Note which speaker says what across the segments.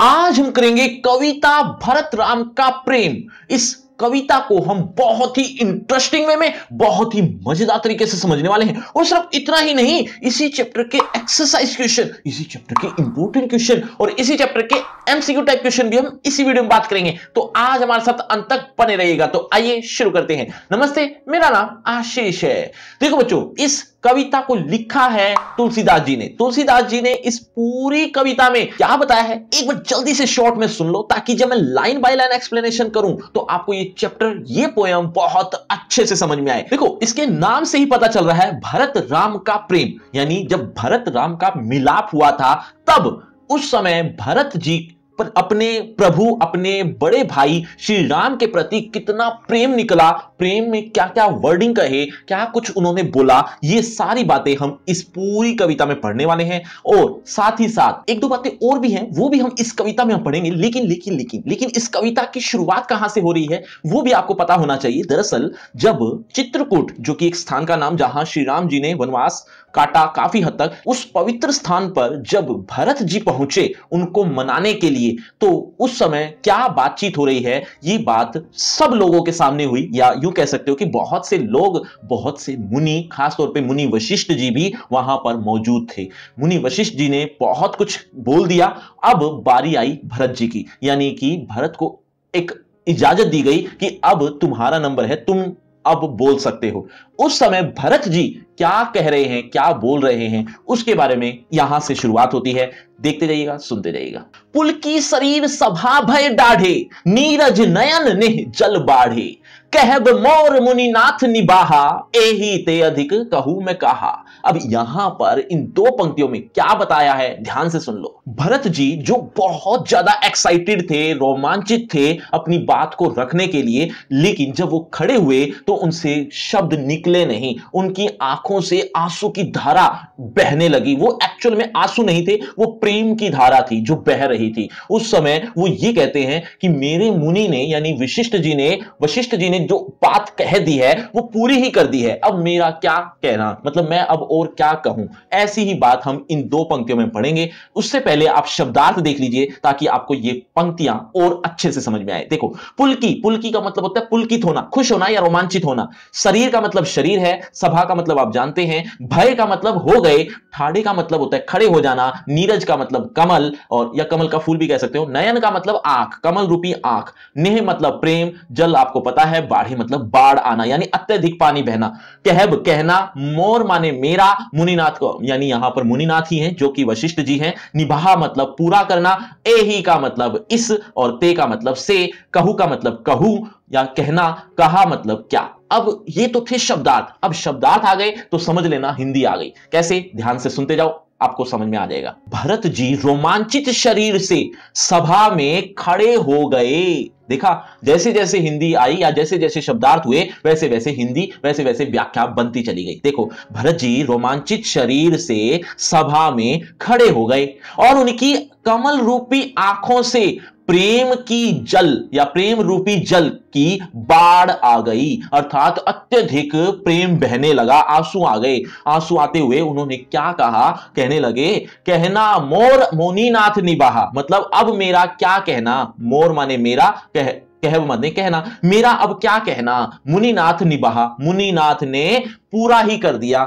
Speaker 1: आज हम करेंगे कविता भरत राम का प्रेम। इस कविता को हम बहुत ही इंटरेस्टिंग वे में, बहुत ही मज़ेदार तरीके से समझने वाले हैं। और सिर्फ़ इतना ही नहीं, इसी चैप्टर के एक्सरसाइज क्वेश्चन इसी चैप्टर के इंपोर्टेंट क्वेश्चन और इसी चैप्टर के एमसीक्यू टाइप क्वेश्चन भी हम इसी वीडियो में बात करेंगे। तो आज हमारे साथ अंत तक बने रहिएगा। तो आइए शुरू करते हैं। नमस्ते, मेरा नाम आशीष है। देखो बच्चों, इस कविता को लिखा है तुलसीदास जी ने। तुलसीदास जी ने इस पूरी कविता में क्या बताया है? एक बार जल्दी से शॉर्ट में सुन लो, ताकि जब मैं लाइन बाय लाइन एक्सप्लेनेशन करूँ तो आपको ये चैप्टर ये पोयम बहुत अच्छे से समझ में आए। देखो, इसके नाम से ही पता चल रहा है भरत राम का प्रेम। यानी जब भरत राम का मिलाप हुआ था, तब उस समय भरत जी पर अपने प्रभु, अपने बड़े भाई श्री राम के प्रति कितना प्रेम निकला। प्रेम में क्या क्या वर्डिंग कहे, क्या कुछ उन्होंने बोला, ये सारी बातें हम इस पूरी कविता में पढ़ने वाले हैं। और साथ ही साथ एक दो बातें और भी हैं, वो भी हम इस कविता में हम पढ़ेंगे। लेकिन लेकिन लेकिन लेकिन इस कविता की शुरुआत कहाँ से हो रही है, वो भी आपको पता होना चाहिए। दरअसल जब चित्रकूट, जो कि एक स्थान का नाम, जहाँ श्री राम जी ने वनवास काटा काफ़ी हद तक। उस पवित्र स्थान पर जब भरत जी पहुँचे उनको मनाने के लिए तो उस समय क्या बातचीत हो रही है? ये बात सब लोगों के सामने हुई, या यूँ कह सकते हो कि बहुत से लोग, बहुत से मुनि, खासतौर पे मुनि वशिष्ठ जी भी वहाँ पर मौजूद थे। मुनि वशिष्ठ जी ने बहुत कुछ बोल दिया। अब बारी आई भरत जी की, यानी कि भरत को एक इजाज़त दी गई कि अब तुम्हारा नंबर है, तुम अब बोल सकते हो। उस समय भरत जी क्या कह रहे हैं, क्या बोल रहे हैं, उसके बारे में यहाँ से शुरुआत होती है। देखते जाइएगा, सुनते जाइएगा। पुल की शरीर सभा भय डाढ़े, नीरज नयन ने जल बाढ़े। कहब मोर मुनिनाथ निबाहा, एही ते अधिक कहू मैं कहा। अब यहाँ पर इन दो पंक्तियों में क्या बताया है, ध्यान से सुन लो। भरत जी, जो बहुत ज़्यादा एक्साइटेड थे, रोमांचित थे अपनी बात को रखने के लिए, लेकिन जब वो खड़े हुए तो उनसे शब्द निकले नहीं। उनकी आँखों से आँसू की धारा बहने लगी। वो एक्चुअल में आँसू नहीं थे, वो प्रेम की धारा थी जो बह रही थी। उस समय वो ये कहते हैं कि मेरे मुनि ने, यानी विशिष्ट जी ने, वशिष्ठ जी ने जो बात कह दी है, वो पूरी ही कर दी है। अब मेरा क्या कहना? मतलब मैं अब और क्या कहूँ? ऐसी ही बात हम इन दो पंक्तियों में पढ़ेंगे। उससे पहले आप शब्दार्थ देख लीजिए, ताकि आपको ये पंक्तियाँ और अच्छे से समझ में आए। देखो, पुलकी पुलकी का मतलब होता है पुलकित होना, खुश होना या रोमांचित होना। शरीर का मतलब शरीर है, सभा का मतलब आप जानते हैं। भय का मतलब हो गए, ठाड़े का मतलब होता है खड़े हो जाना, नीरज का मतलब कमल, और, या कमल का फूल भी कह सकते हो। नयन का मतलब आँख, कमल रूपी आँख। नेह मतलब प्रेम, जल आपको पता है बाढ़ी मतलब बाढ़ आना, यानी अत्यधिक पानी बहना। कहब, कहना, मोर माने मेरा, मुनिनाथ को। यानी यहाँ पर मुनिनाथ ही हैं, जो कि वशिष्ठ जी हैं। निभा मतलब पूरा करना, ए ही का मतलब इस और ते का मतलब से, कहू का मतलब कहू, या कहना, कहा मतलब क्या। अब ये तो थे शब्दार्थ। अब शब्दार्थ आ गए तो समझ लेना हिंदी आ गई। कैसे? ध्यान से सुनते जाओ। आपको समझ में आ जाएगा। भरत जी रोमांचित शरीर से सभा में खड़े हो गए। देखा जैसे जैसे हिंदी आई या जैसे जैसे शब्दार्थ हुए वैसे वैसे हिंदी वैसे वैसे व्याख्या बनती चली गई। देखो, भरत जी रोमांचित शरीर से सभा में खड़े हो गए और उनकी कमल रूपी आँखों से प्रेम की जल या प्रेम रूपी जल की बाढ़ आ गई। अर्थात अत्यधिक प्रेम बहने लगा, आँसू आ गए। आँसू आते हुए उन्होंने क्या कहा? कहने लगे, कहना मोर मोनीनाथ निबाहा। मतलब अब मेरा क्या कहना? मोर माने मेरा, कह कह मत कहना। मेरा अब क्या कहना? मुनिनाथ निबाहा। मुनिनाथ ने पूरा ही कर दिया।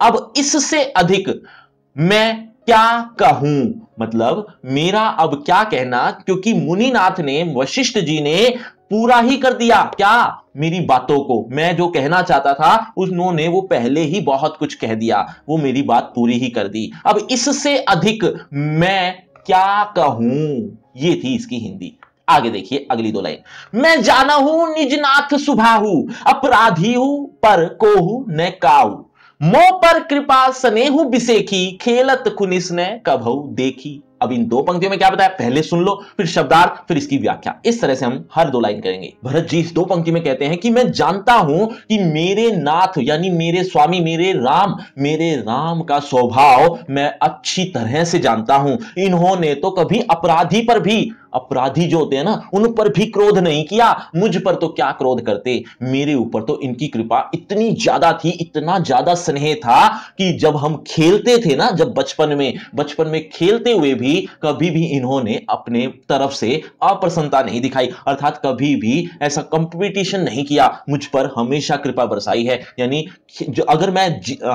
Speaker 1: अब इससे अधिक मैं क्या कहूँ? मतलब मेरा अब क्या कहना? क्योंकि मुनिनाथ ने, वशिष्ठ जी ने पूरा ही कर दिया। क्या? मेरी बातों को। मैं जो कहना चाहता था, उन्होंने वो पहले ही बहुत कुछ कह दिया। वो मेरी बात पूरी ही कर दी। अब इससे अधिक मैं क्या कहूँ? ये थी इसकी हिंदी। आगे देखिए अगली दो लाइन। मैं जाना हूँ निजनाथ सुभाहू, अपराधी हूँ पर कोहू न काऊ मो पर कृपा स्नेहु बिसेखी, खेलत खुनिस ने कभऊ देखी। अब इन दो पंक्तियों में क्या बताया? पहले सुन लो, फिर शब्दार्थ, फिर इसकी व्याख्या। इस तरह से हम हर दो लाइन करेंगे। भरत जी इस दो पंक्ति में कहते हैं कि मैं जानता हूँ कि मेरे नाथ, यानी मेरे स्वामी, मेरे राम मेरे राम का स्वभाव मैं अच्छी तरह से जानता हूँ। इन्होंने तो कभी अपराधी पर भी अपराधी जो होते हैं ना, उन पर भी क्रोध नहीं किया। मुझ पर तो क्या क्रोध करते? मेरे ऊपर तो इनकी कृपा इतनी ज़्यादा थी, इतना ज़्यादा स्नेह था कि जब हम खेलते थे ना, जब बचपन में बचपन में खेलते हुए भी कभी भी इन्होंने अपने तरफ़ से अप्रसन्नता नहीं दिखाई। अर्थात कभी भी ऐसा कंपटीशन नहीं किया। मुझ पर हमेशा कृपा बरसाई है। यानी अगर मैं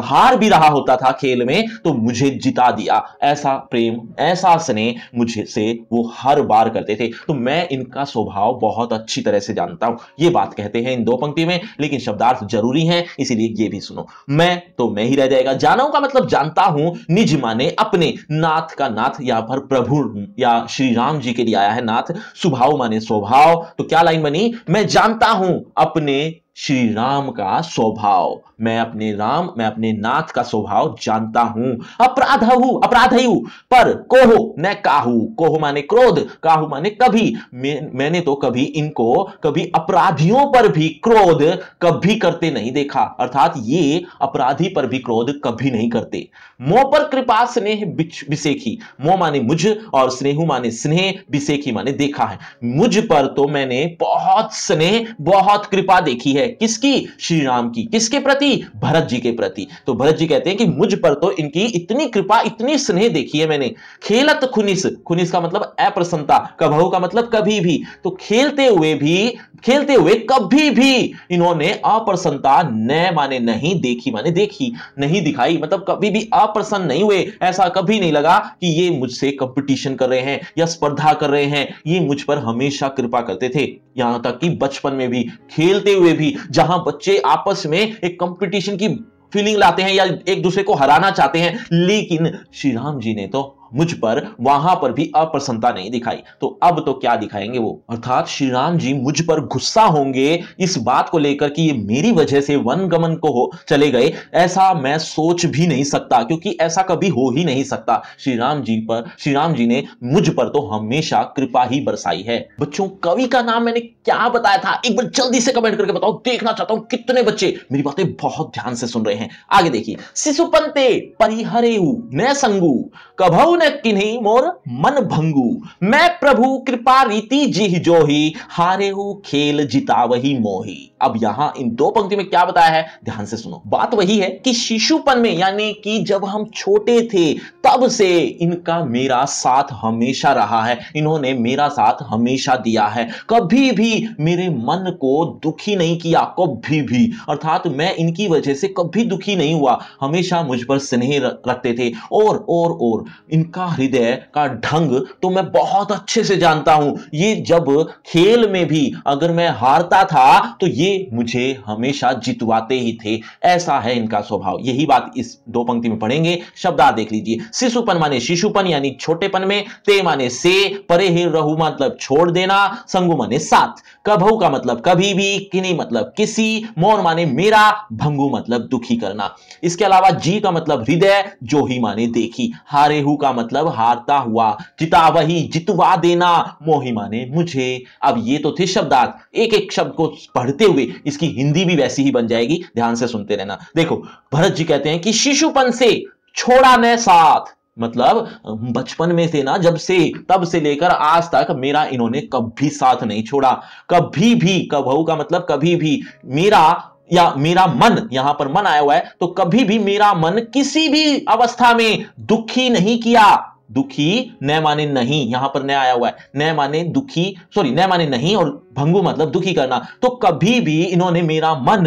Speaker 1: हार भी रहा होता था खेल में तो मुझे जिता दिया। ऐसा प्रेम, ऐसा स्नेह मुझे से वो हर बार करते थे। तो मैं इनका स्वभाव बहुत अच्छी तरह से जानता हूँ। ये बात कहते हैं इन दो पंक्ति में, लेकिन शब्दार्थ ज़रूरी है, इसीलिए ये भी सुनो। मैं तो मैं ही रह जाएगा। जाना का मतलब जानता हूँ, निज माने अपने। नाथ का नाथ, यहाँ पर प्रभु या श्री राम जी के लिए आया है नाथ। स्वभाव माने स्वभाव। तो क्या लाइन बनी? मैं जानता हूँ अपने श्री राम का स्वभाव। मैं अपने राम मैं अपने नाथ का स्वभाव जानता हूँ। अपराध अपराधयु पर कोहो न काहू। कोहो माने क्रोध काहू माने कभी। मैं, मैंने तो कभी इनको कभी अपराधियों पर भी क्रोध कभी करते नहीं देखा। अर्थात ये अपराधी पर भी क्रोध कभी नहीं करते। मोह पर कृपा स्नेह बिसेखी। मोह माने मुझ और स्नेहु माने स्नेह बिसेखी माने देखा है। मुझ पर तो मैंने बहुत स्नेह बहुत कृपा देखी है। किसकी? श्री राम की। किसके प्रति? भरत जी के प्रति। तो भरत जी कहते हैं कि मुझ पर तो इनकी इतनी कृपा, इतनी स्नेह देखी है मैंने। खेलत खुनिस। खुनिस का मतलब अप्रसन्नता, कभू का मतलब कभी भी। तो खेलते हुए भी, खेलते हुए कभी भी इन्होंने अप्रसन्नता न माने, नहीं देखी माने, देखी नहीं दिखाई। मतलब कभी भी अप्रसन्न नहीं हुए। ऐसा कभी नहीं लगा कि ये मुझसे कंपटीशन कर रहे हैं या स्पर्धा कर रहे हैं। ये मुझ पर हमेशा कृपा करते थे। यहाँ तक कि बचपन में भी, खेलते हुए भी, जहाँ बच्चे आपस में एक कंपटीशन की फीलिंग लाते हैं या एक दूसरे को हराना चाहते हैं। लेकिन श्री राम जी ने तो मुझ पर वहाँ पर भी अप्रसन्नता नहीं दिखाई। तो अब तो क्या दिखाएँगे वो? अर्थात श्री राम जी मुझ पर गुस्सा होंगे इस बात को लेकर कि ये मेरी वजह से वन गमन को हो चले गए, ऐसा मैं सोच भी नहीं सकता, क्योंकि ऐसा कभी हो ही नहीं सकता। श्री राम जी पर, श्री राम जी ने मुझ पर तो हमेशा कृपा ही बरसाई है। बच्चों, कवि का नाम मैंने क्या बताया था? एक बार जल्दी से कमेंट करके बताओ, देखना चाहता हूँ कितने बच्चे मेरी बातें बहुत ध्यान से सुन रहे हैं। आगे देखिए शिशुपंते परिहरे संगू किन्हीं मोर? मन भंगू। मैं प्रभु, कृपा रीति जी जो ही हारे हु, खेल जिता वही मोही। अब यहाँ इन दो पंक्ति में क्या बताया है? ध्यान से सुनो। बात वही है कि शिशुपन में, यानी कि जब हम छोटे थे, तब से इनका मेरा साथ हमेशा रहा है। इन्होंने मेरा साथ हमेशा दिया है। कभी भी मेरे मन को दुखी नहीं किया, कभी भी। अर्थात मैं इनकी वजह से कभी दुखी नहीं हुआ। हमेशा मुझ पर स्नेह रखते थे। और और और, इनका हृदय, का ढंग तो मैं बहुत अच्छे से जानता हूँ। ये जब खेल में भी अगर मैं हारता था तो ये मुझे हमेशा जितवाते ही थे। ऐसा है इनका स्वभाव। यही बात इस दो पंक्ति में पढ़ेंगे। शब्दार देख लीजिए। शिशुपन माने शिशुपन, यानी छोटेपन में। ते माने से, परे ही रहु मतलब छोड़ देना। संगु माने साथ। कभू का मतलब कभी भी किनी मतलब किसी। मोर माने मेरा। भंगू मतलब दुखी करना। इसके अलावा जी का मतलब हृदय, जो ही माने देखी। हारे हु का मतलब हारता हुआ, जिता वही, जितवा देना। मोही माने मुझे, अब ये तो थे शब्दार्थ। एक एक शब्द को पढ़ते हुए, इसकी हिंदी भी वैसी ही बन जाएगी। ध्यान से सुनते रहना। देखो, भरत जी कहते हैं कि शिशुपन से छोड़ा न साथ। मतलब बचपन में से ना, जब से, तब से लेकर आज तक मेरा इन्होंने कभी साथ नहीं छोड़ा। कभी भी कभू का मतलब कभी भी, मेरा या मेरा मन, यहाँ पर मन आया हुआ है तो कभी भी मेरा मन किसी भी अवस्था में दुखी नहीं किया। दुखी, न माने नहीं, यहाँ पर न आया हुआ है। न माने दुखी सॉरी न माने नहीं और भंगु मतलब दुखी करना। तो कभी भी इन्होंने मेरा मन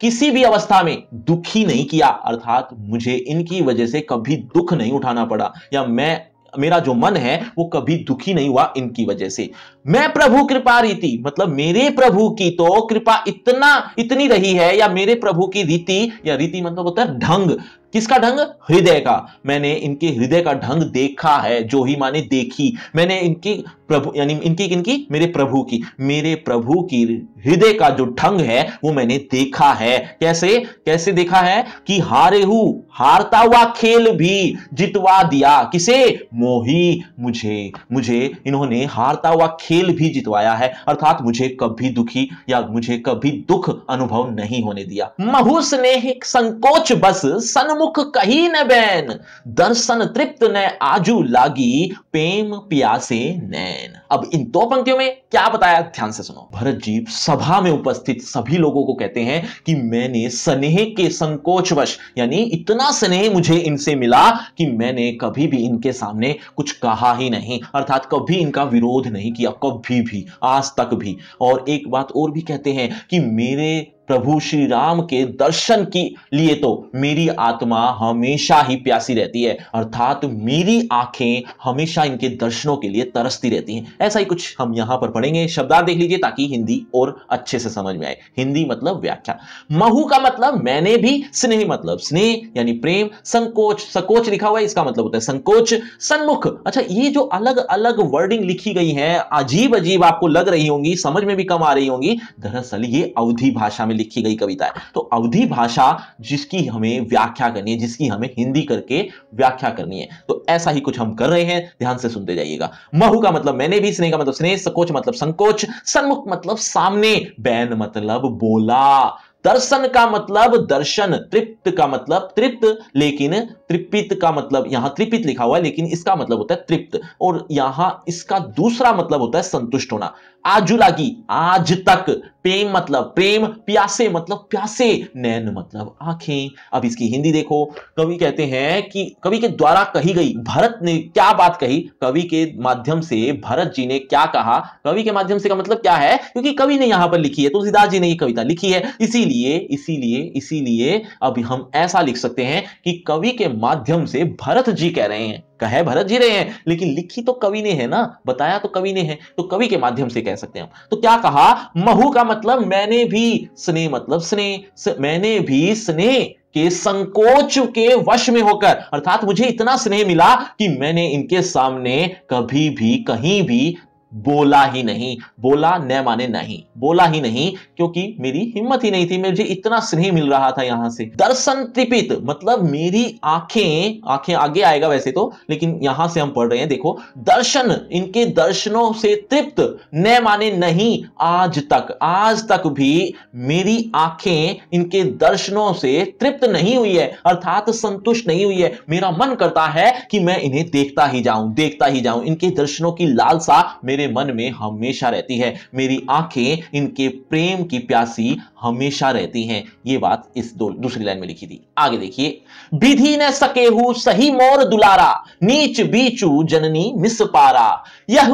Speaker 1: किसी भी अवस्था में दुखी नहीं किया, अर्थात मुझे इनकी वजह से कभी दुख नहीं उठाना पड़ा, या मैं, मेरा जो मन है, वो कभी दुखी नहीं हुआ इनकी वजह से। मैं प्रभु कृपा रीति मतलब मेरे प्रभु की तो कृपा इतना, इतनी रही है, या मेरे प्रभु की रीति, या रीति मतलब होता है ढंग। किसका ढंग? हृदय का। मैंने इनके हृदय का ढंग देखा है, जो ही माने देखी। मैंने इनकी प्रभु, यानी इनकी इनकी मेरे प्रभु की। मेरे प्रभु की हृदय का जो ढंग है, वो मैंने देखा है। कैसे? कैसे देखा है? कि हारे हु, हारता हुआ खेल भी जितवा दिया। किसे? मोही, मुझे। मुझे इन्होंने हारता हुआ खेल भी जितवाया है, अर्थात मुझे कभी दुखी या मुझे कभी दुख अनुभव नहीं होने दिया। महु स्नेह संकोच बस सन सन्मुख कही न बैन। दर्शन तृप्त न आजू लागी, प्रेम प्यासे नैन। अब इन दो पंक्तियों में क्या बताया? ध्यान से सुनो। भरत जी सभा में उपस्थित सभी लोगों को कहते हैं कि मैंने स्नेह के संकोचवश यानी इतना स्नेह मुझे इनसे मिला कि मैंने कभी भी इनके सामने कुछ कहा ही नहीं, अर्थात कभी इनका विरोध नहीं किया। कभी भी आज तक भी। और एक बात और भी कहते हैं कि मेरे प्रभु श्री राम के दर्शन के लिए तो मेरी आत्मा हमेशा ही प्यासी रहती है। अर्थात मेरी आँखें हमेशा इनके दर्शनों के लिए तरसती रहती हैं। ऐसा ही कुछ हम यहाँ पर पढ़ेंगे। शब्दार्थ देख लीजिए ताकि हिंदी और अच्छे से समझ में आए। हिंदी मतलब व्याख्या। महू का मतलब मैंने भी, स्नेह मतलब स्नेह, यानी प्रेम। संकोच संकोच लिखा हुआ है, इसका मतलब होता है संकोच, सन्मुख। अच्छा ये जो अलग अलग वर्डिंग लिखी गई है अजीब अजीब आपको लग रही होंगी, समझ में भी कम आ रही होंगी। दरअसल ये अवधि भाषा में लिखी गई कविता है। तो अवधि भाषा जिसकी हमें व्याख्या करनी है, जिसकी हमें हिंदी करके व्याख्या करनी है। तो ऐसा ही कुछ हम कर रहे हैं, ध्यान से सुनते जाइएगा। महू का मतलब मैंने भी, स्नेह का मतलब स्नेह, सकोच मतलब संकोच, सन्मुख मतलब सामने, बैन मतलब बोला, दर्शन का मतलब दर्शन, तृप्त का मतलब तृप्त, लेकिन त्रिपित का मतलब यहाँ त्रिपित लिखा हुआ है, लेकिन इसका मतलब होता है तृप्त, और यहाँ इसका दूसरा मतलब होता है संतुष्ट होना। आजुला की आज तक। प्रेम मतलब प्रेम प्यासे मतलब प्यासे, नैन मतलब आँखें। अब इसकी हिंदी देखो, कवि कहते हैं कि, कवि के द्वारा कही गई, भरत ने क्या बात कही? कवि के माध्यम से भरत जी ने क्या कहा? कवि के माध्यम से का मतलब क्या है? क्योंकि कवि ने यहाँ पर लिखी है तुलसीदास जी ने ये कविता लिखी है। इसीलिए इसीलिए इसीलिए अब हम ऐसा लिख सकते हैं कि कवि के माध्यम से भरत जी कह रहे हैं। कहे भरत जी रहे हैं, लेकिन लिखी तो कवि ने है ना, बताया तो कवि ने है तो कवि के माध्यम से कह सकते हैं तो क्या कहा? महू का मतलब मैंने भी, स्नेह मतलब स्नेह मैंने भी स्नेह के संकोच के वश में होकर, अर्थात मुझे इतना स्नेह मिला कि मैंने इनके सामने कभी भी, कहीं भी बोला ही नहीं, बोला न माने नहीं, बोला ही नहीं, क्योंकि मेरी हिम्मत ही नहीं थी, मुझे इतना स्नेह मिल रहा था यहाँ से। दर्शन त्रिपित मतलब मेरी आँखें आँखें आगे आएगा वैसे तो लेकिन यहाँ से हम पढ़ रहे हैं, देखो, दर्शन, इनके दर्शनों से तृप्त, न माने नहीं, आज तक आज तक भी मेरी आँखें इनके दर्शनों से तृप्त नहीं हुई है, अर्थात संतुष्ट नहीं हुई है। मेरा मन करता है कि मैं इन्हें देखता ही जाऊँ, देखता ही जाऊँ, इनके दर्शनों की लालसा मेरे मेरे मन में हमेशा रहती है। मेरी आँखें, इनके प्रेम की प्यासी हमेशा रहती हैं। ये बात इस दो, दूसरी लाइन में लिखी थी। आगे देखिए। विधि न सके हु सही मोर दुलारा, नीच बीचू जननी मिस पारा। यह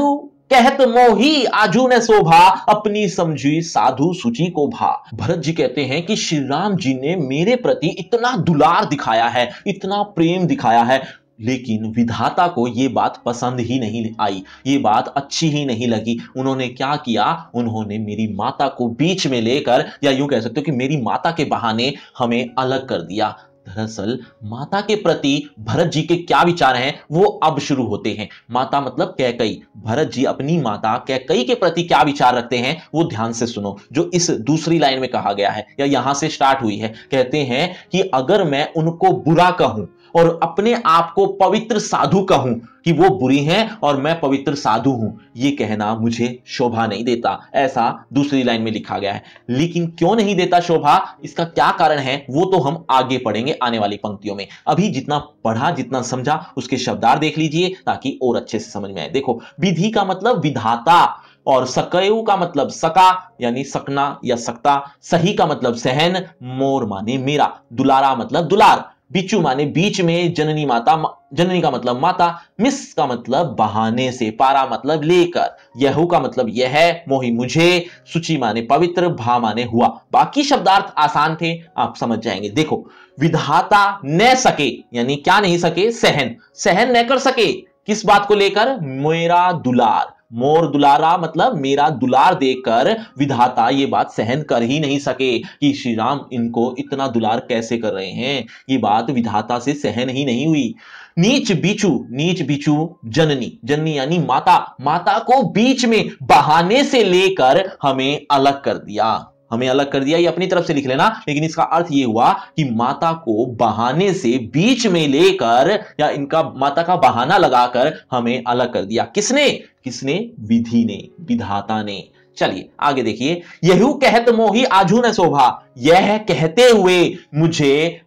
Speaker 1: कहत मोही, आजू ने शोभा, अपनी समझी साधु सुचि को भा। भरत जी कहते हैं कि श्री राम जी ने मेरे प्रति इतना दुलार दिखाया है, इतना प्रेम दिखाया है। लेकिन विधाता को ये बात पसंद ही नहीं आई, ये बात अच्छी ही नहीं लगी। उन्होंने क्या किया? उन्होंने मेरी माता को बीच में लेकर, या यूँ कह सकते हो कि मेरी माता के बहाने हमें अलग कर दिया। दरअसल, माता के प्रति भरत जी के क्या विचार हैं, वो अब शुरू होते हैं। माता मतलब कैकई। भरत जी अपनी माता कैकई के प्रति क्या विचार रखते हैं, वो ध्यान से सुनो। जो इस दूसरी लाइन में कहा गया है, या यहाँ से स्टार्ट हुई है, कहते हैं कि अगर मैं उनको बुरा कहूँ और अपने आप को पवित्र साधु कहूँ कि वो बुरी हैं और मैं पवित्र साधु हूँ। ये कहना मुझे शोभा नहीं देता। ऐसा दूसरी लाइन में लिखा गया है। लेकिन क्यों नहीं देता शोभा? इसका क्या कारण है? वो तो हम आगे पढ़ेंगे आने वाली पंक्तियों में। अभी जितना पढ़ा, जितना समझा, उसके शब्दार देख लीजिए ताकि और अच्छे से समझ में आए। देखो, विधि का मतलब विधाता और सकयु का मतलब सका, यानी सकना या सकता। सही का मतलब सहन, मोर माने मेरा। दुलारा मतलब दुलार। बिचू माने बीच में जननी माता जननी का मतलब माता, मिस का मतलब बहाने से, पारा मतलब लेकर, यहू का मतलब यह है, मोहि मुझे, सुचि माने पवित्र, भा माने हुआ। बाकी शब्दार्थ आसान थे, आप समझ जाएँगे। देखो, विधाता न सके, यानी क्या नहीं सके, सहन। सहन न कर सके, किस बात को लेकर? मेरा दुलार। मोर दुलारा मतलब मेरा दुलार देकर विधाता ये बात सहन कर ही नहीं सके कि श्री राम इनको इतना दुलार कैसे कर रहे हैं। ये बात विधाता से सहन ही नहीं हुई। नीच बीचू नीच बीचू जननी जननी यानी माता माता को बीच में बहाने से लेकर हमें अलग कर दिया। हमें अलग कर दिया, ये अपनी तरफ़ से लिख लेना। लेकिन इसका अर्थ ये हुआ कि माता को बहाने से बीच में लेकर या इनका, माता का बहाना लगाकर हमें अलग कर दिया। किसने? किसने? विधि ने, विधाता ने। चलिए, आगे देखिए। यहू कहत मोही आजू ने शोभा। यह कहते हुए मुझे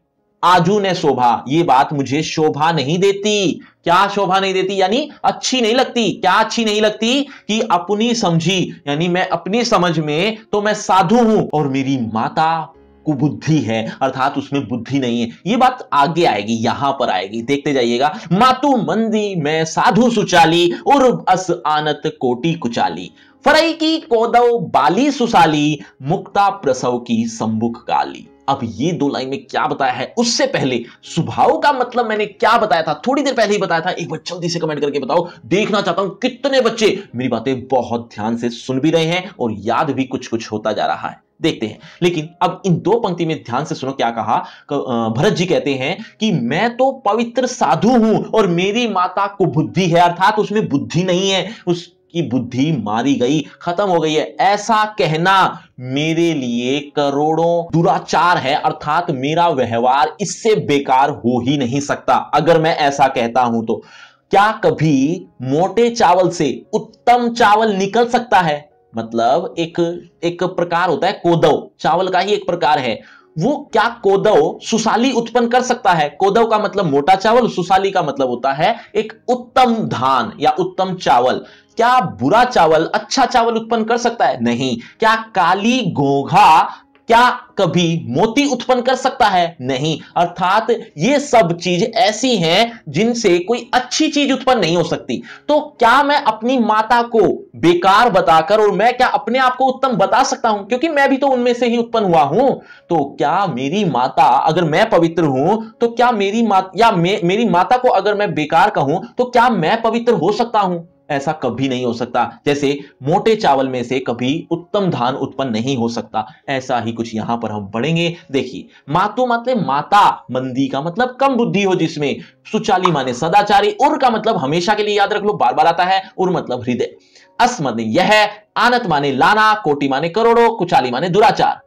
Speaker 1: आजू ने शोभा। ये बात मुझे शोभा नहीं देती। क्या शोभा नहीं देती? यानी अच्छी नहीं लगती। क्या अच्छी नहीं लगती? कि अपनी समझी। यानी मैं अपनी समझ में तो मैं साधु हूँ। और मेरी माता कुबुद्धि है। अर्थात उसमें बुद्धि नहीं है। ये बात आगे आएगी, यहाँ पर आएगी। देखते जाइएगा। मातु मंदी में साधु सुचाली और अस आनत कोटि कुचाली। फरई की कोदव बाली सुसाली, मुक्ता प्रसव की संबुक काली अब ये दो लाइन में क्या बताया है? उससे पहले स्वभाव का मतलब मैंने क्या बताया था? थोड़ी देर पहले ही बताया था। एक बार जल्दी से कमेंट करके बताओ। देखना चाहता हूँ कितने बच्चे मेरी बातें बहुत ध्यान से सुन भी रहे हैं और याद भी कुछ कुछ होता जा रहा है। देखते हैं। लेकिन अब इन दो पंक्ति में ध्यान से सुनो क्या कहा। भरत जी कहते हैं कि मैं तो पवित्र साधु हूँ और मेरी माता को बुद्धि है, अर्थात उसमें बुद्धि नहीं है। उस की बुद्धि मारी गई, खत्म हो गई है। ऐसा कहना मेरे लिए करोड़ों दुराचार है, अर्थात मेरा व्यवहार इससे बेकार हो ही नहीं सकता। अगर मैं ऐसा कहता हूँ तो क्या कभी मोटे चावल से उत्तम चावल निकल सकता है? मतलब एक एक प्रकार होता है कोदव। चावल का ही एक प्रकार है। वो क्या कोदव सुसाली उत्पन्न कर सकता है? कोदव का मतलब मोटा चावल, सुसाली का मतलब होता है एक उत्तम धान या उत्तम चावल। क्या बुरा चावल अच्छा चावल उत्पन्न कर सकता है? नहीं। क्या काली गोघा क्या कभी मोती उत्पन्न कर सकता है? नहीं। अर्थात ये सब चीज़ ऐसी हैं जिनसे कोई अच्छी चीज़ उत्पन्न नहीं हो सकती। तो क्या मैं अपनी माता को बेकार बताकर और मैं क्या अपने आप को उत्तम बता सकता हूँ? क्योंकि मैं भी तो उनमें से ही उत्पन्न हुआ हूँ। तो क्या मेरी माता अगर मैं पवित्र हूँ तो क्या मेरी माता या मे, मेरी माता को अगर मैं बेकार कहूँ तो क्या मैं पवित्र हो सकता हूँ? ऐसा कभी नहीं हो सकता। जैसे मोटे चावल में से कभी उत्तम धान उत्पन्न नहीं हो सकता। ऐसा ही कुछ यहाँ पर हम पढ़ेंगे। देखिए, मातु मतलब माता मंदी का मतलब कम बुद्धि हो जिसमें सुचाली माने सदाचारी। उर का मतलब हमेशा के लिए याद रख लो बार बार आता है। उर मतलब हृदय। अस माने यह, आनत माने लाना, कोटि माने करोड़ों, कुचाली माने दुराचार।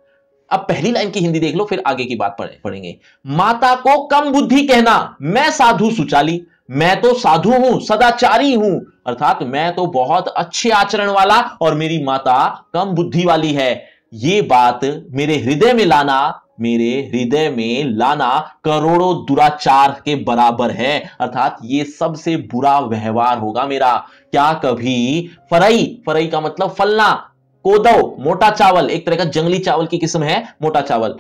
Speaker 1: अब पहली लाइन की हिंदी देख लो, फिर आगे की बात पढ़ेंगे। माता को कम बुद्धि कहना, मैं साधु सुचाली। मैं तो साधु हूँ, सदाचारी हूँ। अर्थात मैं तो बहुत अच्छे आचरण वाला और मेरी माता कम बुद्धि वाली है। ये बात मेरे हृदय में लाना, मेरे हृदय में लाना करोड़ों दुराचार के बराबर है। अर्थात ये सबसे बुरा व्यवहार होगा मेरा। क्या कभी फरई फरई का मतलब फलना कोदव मोटा चावल, एक तरह का जंगली चावल की किस्म है, मोटा चावल।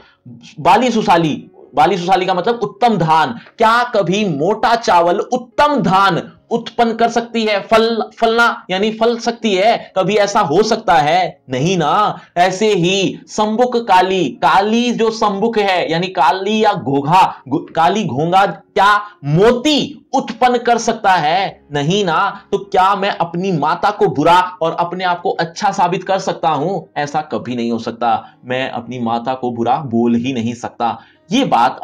Speaker 1: बाली सुसाली बाली सुसाली का मतलब उत्तम धान। क्या कभी मोटा चावल उत्तम धान उत्पन्न कर सकती है? फल, फलना, यानी फल सकती है? कभी ऐसा हो सकता है? नहीं ना। ऐसे ही संबुक काली काली जो संबुक है, यानी काली या घोघा काली घोंगा क्या मोती उत्पन्न कर सकता है? नहीं ना। तो क्या मैं अपनी माता को बुरा और अपने आप को अच्छा साबित कर सकता हूँ? ऐसा कभी नहीं हो सकता। मैं अपनी माता को बुरा बोल ही नहीं सकता। ये बात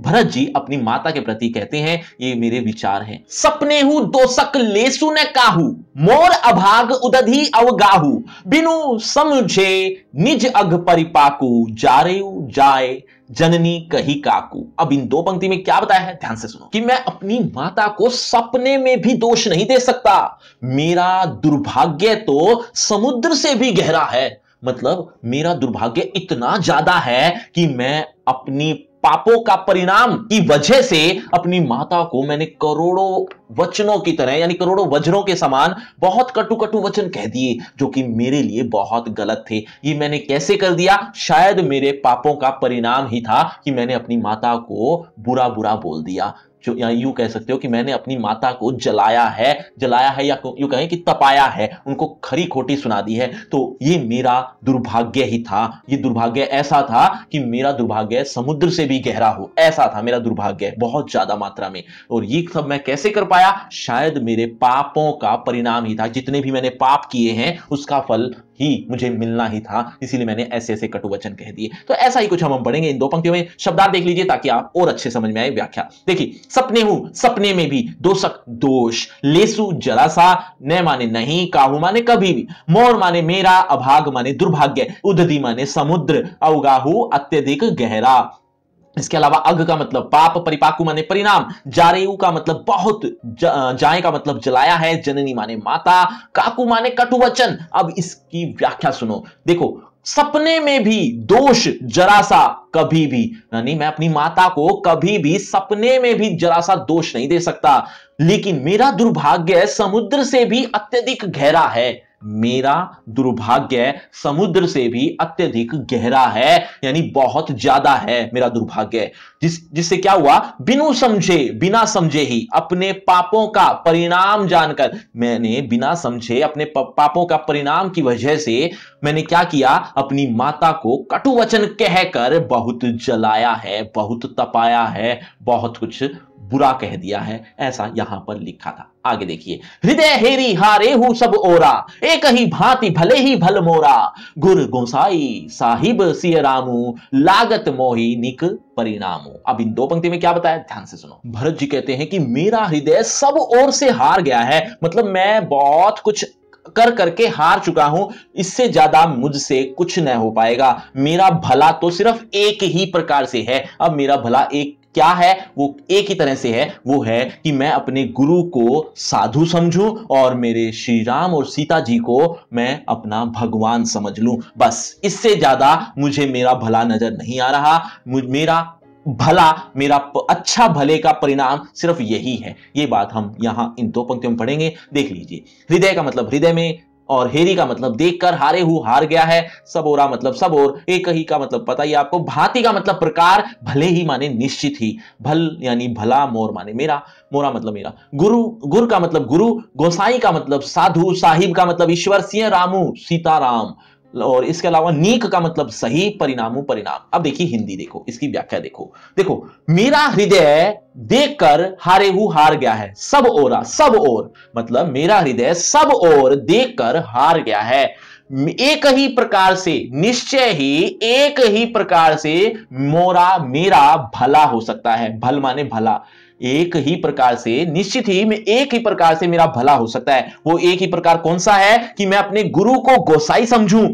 Speaker 1: भरत जी अपनी माता के प्रति कहते हैं, ये मेरे विचार हैं। सपने हूँ दोसक लेसु न काहू, मोर अभाग उदधि अवगाहू। बिनु समझे निज अघ परिपाकू जारे जाए जननी कही काकू। अब इन दो पंक्ति में क्या बताया है? ध्यान से सुनो। कि मैं अपनी माता को सपने में भी दोष नहीं दे सकता। मेरा दुर्भाग्य तो समुद्र से भी गहरा है। मतलब मेरा दुर्भाग्य इतना ज़्यादा है कि मैं अपनी पापों का परिणाम की वजह से अपनी माता को मैंने करोड़ों वचनों की तरह, यानी करोड़ों वज्रों के समान बहुत कटु कटु वचन कह दिए, जो कि मेरे लिए बहुत गलत थे। ये मैंने कैसे कर दिया? शायद मेरे पापों का परिणाम ही था कि मैंने अपनी माता को बुरा बुरा बोल दिया। जो या यूँ कह सकते हो कि मैंने अपनी माता को जलाया है जलाया है या यूँ कहें कि तपाया है, उनको खरी खोटी सुना दी है तो ये मेरा दुर्भाग्य ही था। ये दुर्भाग्य ऐसा था कि मेरा दुर्भाग्य समुद्र से भी गहरा हो, ऐसा था मेरा दुर्भाग्य बहुत ज़्यादा मात्रा में। और ये सब मैं कैसे कर पाया? शायद मेरे पापों का परिणाम ही था। जितने भी मैंने पाप किए हैं, उसका फल ही मुझे मिलना ही था, इसीलिए मैंने ऐसे ऐसे कटु वचन कह दिए। तो ऐसा ही कुछ हम पढ़ेंगे इन दो पंक्तियों में। शब्दार्थ देख लीजिए ताकि आप और अच्छे समझ में आए व्याख्या। देखिए, सपने हूँ, सपने में भी दोषक दोष, लेसु जरा सा, न माने नहीं, काहू माने कभी भी मोर माने मेरा, अभाग माने दुर्भाग्य उदधि माने समुद्र, अवगाहू अत्यधिक गहरा। इसके अलावा अग का मतलब पाप, परिपाकु माने परिणाम जारेऊ का मतलब बहुत जाए का मतलब जलाया है, जननी माने माता, काकू माने कटुवचन। अब इसकी व्याख्या सुनो। देखो, सपने में भी दोष जरा सा कभी भी, यानी मैं अपनी माता को कभी भी सपने में भी जरा सा दोष नहीं दे सकता, लेकिन मेरा दुर्भाग्य समुद्र से भी अत्यधिक गहरा है। मेरा दुर्भाग्य समुद्र से भी अत्यधिक गहरा है, यानी बहुत ज़्यादा है मेरा दुर्भाग्य। जिस, जिससे क्या हुआ? बिनु समझे, बिना समझे ही, अपने पापों का परिणाम जानकर, मैंने बिना समझे अपने पापों का परिणाम की वजह से मैंने क्या किया? अपनी माता को कटु वचन कहकर बहुत जलाया है, बहुत तपाया है, बहुत कुछ बुरा कह दिया है, ऐसा यहाँ पर लिखा था। आगे देखिए, हृदय हेरी हारे हु सब ओरा, एक ही भांति भले ही भल मोरा। गुर गोसाई साहिब सिय रामू, लागत मोही निक परिणामो। अब इन दो पंक्ति में क्या बताया? ध्यान से सुनो। भरत जी कहते हैं कि मेरा हृदय सब ओर से हार गया है। मतलब मैं बहुत कुछ कर करके हार चुका हूँ, इससे ज़्यादा मुझसे कुछ न हो पाएगा। मेरा भला तो सिर्फ़ एक ही प्रकार से है। अब मेरा भला एक क्या है? वो एक ही तरह से है। वो है कि मैं अपने गुरु को साधु समझूं और मेरे श्री राम और सीता जी को मैं अपना भगवान समझ लूँ। बस, इससे ज़्यादा मुझे मेरा भला नज़र नहीं आ रहा। मेरा भला, मेरा अच्छा भले का परिणाम सिर्फ़ यही है। ये बात हम यहाँ इन दो पंक्तियों में पढ़ेंगे। देख लीजिए। हृदय का मतलब हृदय में और हेरी का मतलब देखकर हारे हु, हार गया है सबोरा मतलब सबोर एक ही का मतलब पता ही आपको, भांति का मतलब प्रकार, भले ही माने निश्चित ही, भल यानी भला मोर माने, मेरा, मोरा मतलब मेरा, गुरु गुरु का मतलब गुरु, गोसाई का मतलब साधु, साहिब का मतलब ईश्वर, सिंह, रामू, सीताराम और इसके अलावा नीक का मतलब सही परिणामों परिणाम। अब देखिए हिंदी देखो, इसकी व्याख्या देखो। देखो, मेरा हृदय देखकर हारे हु हार गया है, सब ओरा, सब ओर। मतलब मेरा हृदय सब ओर देखकर हार गया है। एक ही प्रकार से, निश्चय ही एक ही प्रकार से मोरा, मेरा भला हो सकता है। भल माने भला। एक ही प्रकार से, निश्चित ही में एक ही प्रकार से मेरा भला हो सकता है। वो एक ही प्रकार कौन सा है कि मैं अपने गुरु को गोसाई समझू?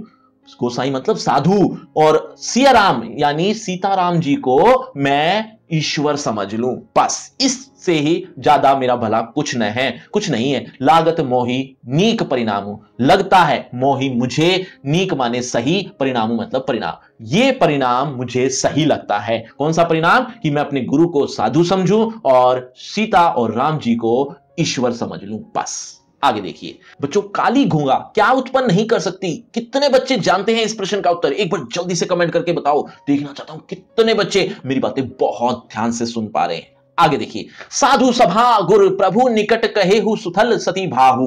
Speaker 1: गोसाई मतलब साधु। और सियाराम, यानी सीताराम जी को मैं ईश्वर समझ लूँ। बस, इससे ही ज़्यादा मेरा भला कुछ न है, कुछ नहीं है। लागत मोही नीक परिणाम लगता है मोही मुझे, नीक माने सही परिणाम मतलब परिणाम। ये परिणाम मुझे सही लगता है। कौन सा परिणाम? कि मैं अपने गुरु को साधु समझूं और सीता और राम जी को ईश्वर समझ लूँ। बस। आगे देखिए। बच्चों, काली घोंगा क्या उत्पन्न नहीं कर सकती? कितने बच्चे जानते हैं इस प्रश्न का उत्तर? एक बार जल्दी से कमेंट करके बताओ। देखना चाहता हूँ कितने बच्चे मेरी बातें बहुत ध्यान से सुन पा रहे हैं। आगे देखिए। साधु सभा, गुरु प्रभु, निकट कहे हु सुथल सती भाहु।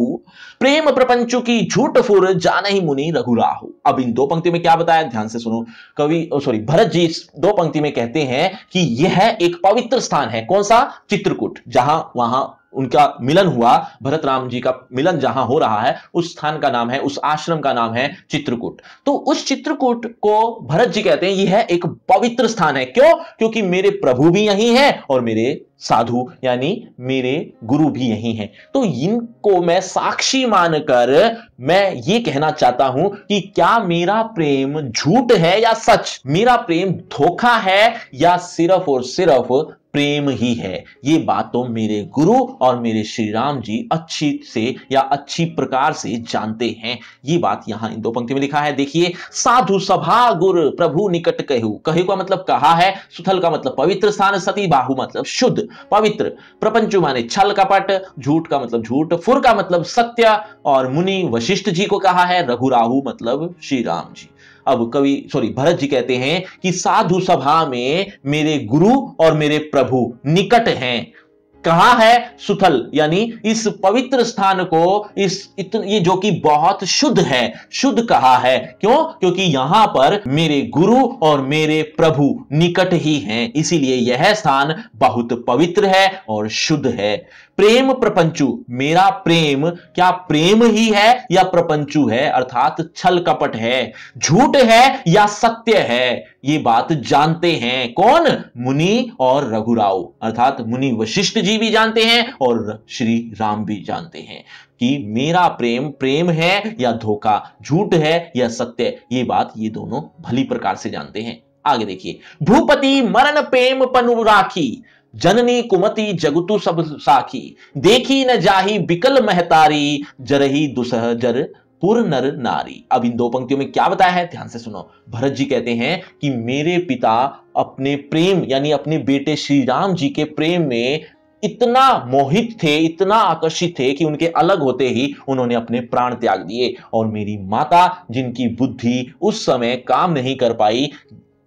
Speaker 1: प्रेम प्रपंचु की झूठ फुर, जान ही मुनि रघुराहु। अब इन दो पंक्ति में क्या बताया? ध्यान से सुनो। कवि सॉरी भरत जी दो पंक्ति में कहते हैं कि यह एक पवित्र स्थान है। कौन सा? चित्रकूट, जहाँ, वहाँ उनका मिलन हुआ, भरत राम जी का मिलन जहाँ हो रहा है, उस स्थान का नाम है, उस आश्रम का नाम है चित्रकूट। तो उस चित्रकूट को भरत जी कहते हैं, यह है एक पवित्र स्थान है। क्यों? क्योंकि मेरे प्रभु भी यही हैं और मेरे साधु, यानी मेरे गुरु भी यही हैं। तो इनको मैं साक्षी मानकर मैं ये कहना चाहता हूँ कि क्या मेरा प्रेम झूठ है या सच? मेरा प्रेम धोखा है या सिर्फ़ और सिर्फ़ प्रेम ही है। ये बात तो मेरे गुरु और मेरे श्री राम जी अच्छी से या अच्छी प्रकार से जानते हैं। ये बात यहाँ इन दो पंक्ति में लिखा है। देखिए, साधु सभा गुरु प्रभु निकट कहू। कहू का मतलब कहा है, सुथल का मतलब पवित्र स्थान, सती बाहु मतलब शुद्ध, पवित्र। प्रपंचु माने छल कपट झूठ का मतलब झूठ, फुर का मतलब सत्य, और मुनि वशिष्ठ जी को कहा है, रघुराहु मतलब श्री राम जी। अब कवि सॉरी भरत जी कहते हैं कि साधु सभा में मेरे गुरु और मेरे प्रभु निकट हैं। कहा है? सुथल यानी इस पवित्र स्थान को इस इतन, ये जो कि बहुत शुद्ध है शुद्ध कहा है? क्यों? क्योंकि यहाँ पर मेरे गुरु और मेरे प्रभु निकट ही हैं। इसीलिए यह स्थान बहुत पवित्र है और शुद्ध है। प्रेम प्रपंचु। मेरा प्रेम क्या प्रेम ही है या प्रपंचु है? अर्थात छल कपट है। झूठ है या सत्य है? ये बात जानते हैं कौन? मुनि और रघुराव। अर्थात मुनि वशिष्ठ जी भी जानते हैं और श्री राम भी जानते हैं कि मेरा प्रेम प्रेम है या धोखा, झूठ है या सत्य। ये बात ये दोनों भली प्रकार से जानते हैं। आगे देखिए। भूपति मरण प्रेम पनु राखी। जननी कुमति जगतु सब साखी। देखी न जाही बिकल महतारी, जरही दुसह जर पुर नर नारी। अब इन दो पंक्तियों में क्या बताया है? ध्यान से सुनो। भरत जी कहते हैं कि मेरे पिता अपने प्रेम, यानी अपने बेटे श्री राम जी के प्रेम में इतना मोहित थे, इतना आकर्षित थे कि उनके अलग होते ही उन्होंने अपने प्राण त्याग दिए। और मेरी माता, जिनकी बुद्धि उस समय काम नहीं कर पाई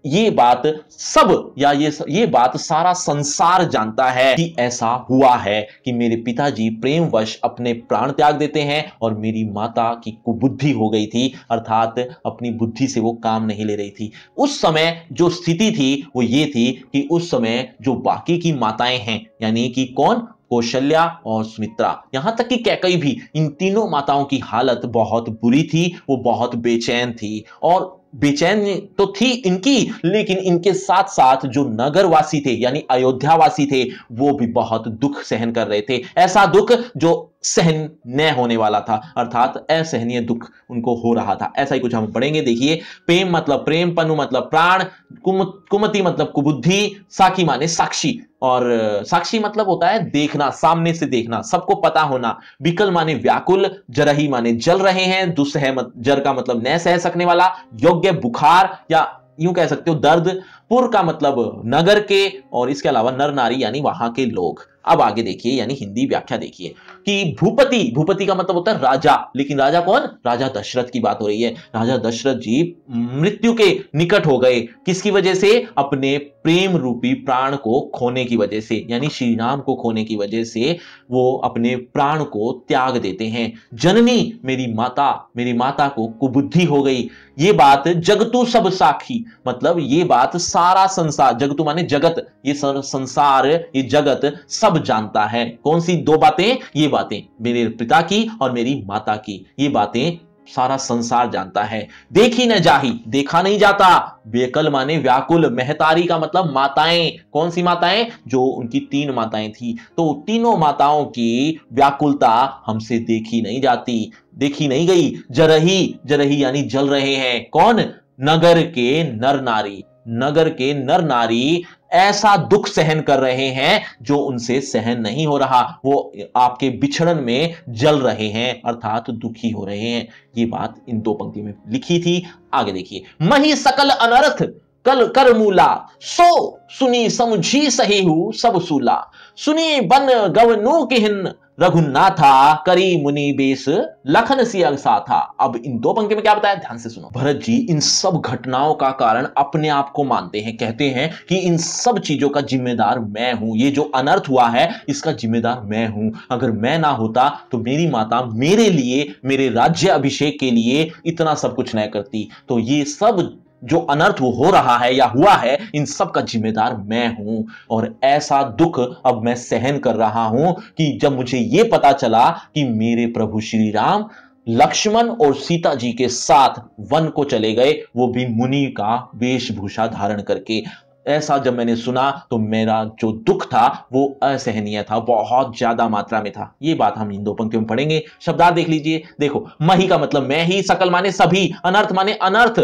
Speaker 1: ये बात सब या ये ये बात सारा संसार जानता है कि ऐसा हुआ है कि मेरे पिताजी प्रेमवश अपने प्राण त्याग देते हैं और मेरी माता की कुबुद्धि हो गई थी, अर्थात अपनी बुद्धि से वो काम नहीं ले रही थी। उस समय जो स्थिति थी, वो ये थी कि उस समय जो बाकी की माताएँ हैं, यानी कि कौन? कौशल्या और सुमित्रा। यहाँ तक कि कैकई भी, इन तीनों माताओं की हालत बहुत बुरी थी, वो बहुत बेचैन थी और बेचैन तो थी इनकी, लेकिन इनके साथ साथ जो नगरवासी थे, यानी अयोध्यावासी थे, वो भी बहुत दुख सहन कर रहे थे। ऐसा दुख जो सहन न होने वाला था। अर्थात असहनीय दुख उनको हो रहा था। ऐसा ही कुछ हम पढ़ेंगे। देखिए प्रेम मतलब प्रेम पनु मतलब प्राण कुम, कुमति मतलब कुबुद्धि साखी माने साक्षी। और साक्षी मतलब होता है देखना सामने से देखना सबको पता होना। विकल माने व्याकुल जरही माने जल रहे हैं। दुस्सह मत, जर का मतलब न सह सकने वाला योग्य बुखार या यूँ कह सकते हो दर्द। पुर का मतलब नगर के और इसके अलावा नर नारी यानी वहाँ के लोग। अब आगे देखिए यानी हिंदी व्याख्या देखिए। कि भूपति भूपति का मतलब होता है राजा। लेकिन राजा कौन? राजा दशरथ की बात हो रही है। राजा दशरथ जी मृत्यु के निकट हो गए। किसकी वजह से? अपने प्रेम रूपी प्राण को खोने की वजह से। यानी श्री राम को खोने की वजह से वो अपने प्राण को त्याग देते हैं। जननी, मेरी माता मेरी माता को कुबुद्धि हो गई। ये बात जगतु सब साखी। मतलब ये बात सारा संसार, जगतु माने जगत। ये संसार, ये जगत सब जानता है। कौन सी दो बातें? ये बातें मेरे पिता की और मेरी माता की। ये बातें सारा संसार जानता है। देखी न जाही, देखा नहीं जाता। बेकल माने व्याकुल, महतारी का मतलब माताएँ। कौन सी माताएँ? जो उनकी तीन माताएँ थी। तो तीनों माताओं की व्याकुलता हमसे देखी नहीं जाती। देखी नहीं गई। जरही जरही यानी जल रहे हैं। कौन? नगर के नर नारी। नगर के नर नारी ऐसा दुख सहन कर रहे हैं जो उनसे सहन नहीं हो रहा। वो आपके बिछड़न में जल रहे हैं, अर्थात दुखी हो रहे हैं। ये बात इन दो पंक्ति में लिखी थी। आगे देखिए। मही सकल अनर्थ, कल कर मूला सो सुनी समझी सही हु सब सूला। सुनी बन गवनु किन रघुनाथा करी मुनि बेस, लखन सिया था अब इन दो पंक्ति में क्या बताया? ध्यान से सुनो। भरत जी, इन सब घटनाओं का कारण अपने आप को मानते हैं, कहते हैं कि इन सब चीज़ों का जिम्मेदार मैं हूँ। ये जो अनर्थ हुआ है, इसका जिम्मेदार मैं हूँ। अगर मैं ना होता तो मेरी माता मेरे लिए, मेरे राज्य अभिषेक के लिए इतना सब कुछ न करती। तो ये सब जो अनर्थ हो रहा है या हुआ है, इन सब का जिम्मेदार मैं हूँ। और ऐसा दुख अब मैं सहन कर रहा हूँ कि जब मुझे यह पता चला कि मेरे प्रभु श्री राम लक्ष्मण और सीता जी के साथ वन को चले गए, वो भी मुनि का वेशभूषा धारण करके। ऐसा जब मैंने सुना तो मेरा जो दुख था, वो असहनीय था, बहुत ज़्यादा मात्रा में था। ये बात हम इन दो पंक्तियों में पढ़ेंगे। शब्दार्थ देख लीजिए। देखो, मही का मतलब मैं ही, सकल माने सभी, अनर्थ माने अनर्थ।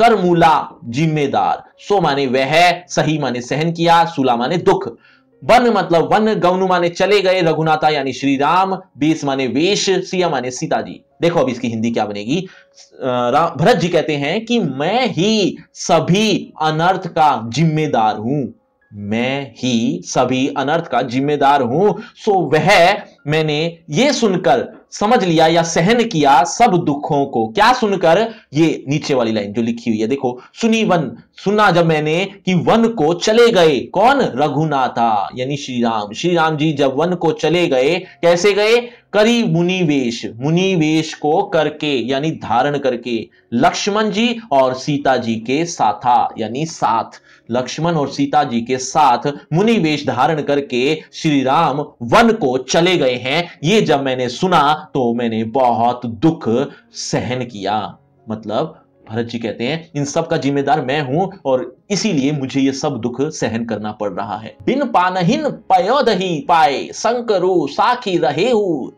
Speaker 1: कर मूला जिम्मेदार। सो माने वह सही माने सहन किया, सुला माने दुख। वन मतलब वन, गौनु माने चले गए, रघुनाथा यानी श्री राम बेस माने वेश, सिया माने सीता जी देखो अब इसकी हिंदी क्या बनेगी। भरत जी कहते हैं कि मैं ही सभी अनर्थ का जिम्मेदार हूँ। मैं ही सभी अनर्थ का जिम्मेदार हूँ। सो वह मैंने ये सुनकर समझ लिया या सहन किया सब दुखों को। क्या सुनकर? ये नीचे वाली लाइन जो लिखी हुई है, देखो, सुनी वन, सुना जब मैंने कि वन को चले गए। कौन? रघुनाथा, यानी श्री राम श्री राम जी जब वन को चले गए, कैसे गए? करी मुनिवेश। मुनिवेश को करके, यानी धारण करके, लक्ष्मण जी और सीता जी के साथा, यानी साथ। लक्ष्मण और सीता जी के साथ मुनि वेश धारण करके श्री राम वन को चले गए हैं। ये जब मैंने सुना तो मैंने बहुत दुख सहन किया। मतलब भरत जी कहते हैं, इन सब का जिम्मेदार मैं हूँ और इसीलिए मुझे ये सब दुख सहन करना पड़ रहा है। बिन पानहीन पयोदही पाए, संकरु साखी रहे